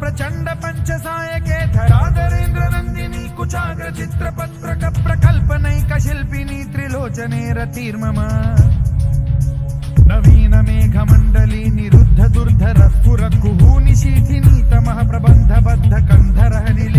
प्रचंड पंचसायके धराधरेन्द्र नंदिनी कुचाग्र चित्रपत्रक प्रकल्पनैक शिल्पिनी त्रिलोचने रतिर्मम नवीन मेघमण्डली निरुद्ध दुर्धर स्फुर कुहूनि शीठिनीतमः प्रबन्धबद्ध कन्धरः निले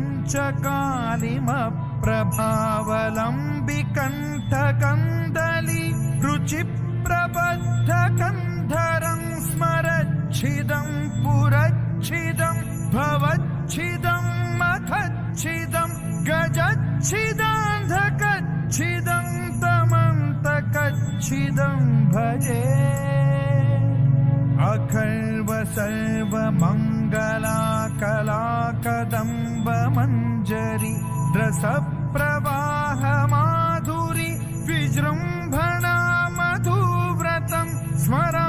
पञ्चकालिमप्रभावलम्बिकण्ठकन्दलि रुचिप्रबद्धकन्धरं स्मरच्छिदं पुरच्छिदं भवच्छिदं भवच्छिदम् गजच्छिदान्धकच्छिदं तमन्तकच्छिदं भजे। रसप्रवाहमाधुरि विजृम्भणा मधुव्रतं स्मर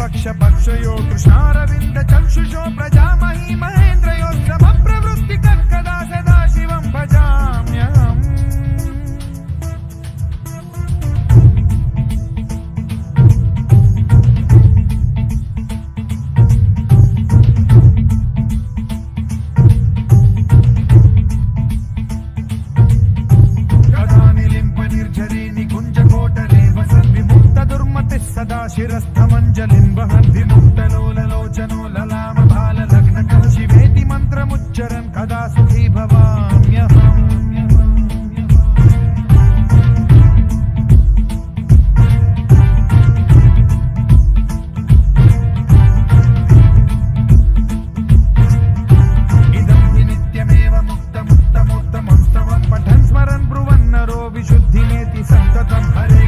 പക്ഷ പക്ഷയോ കൃഷ്ണാരവിന്ദ ചക്ഷുഷോ പ്രജാ शिरस्थमञ्जलिं वहन्ति मुक्तलोललोचनो ललाम बाललग्नकः शिवेति मन्त्रमुच्चरन् कदा सुखी भवाम्यहम् पठन् स्मरन् ब्रुवन्नरो विशुद्धिमेति सन्ततं हरे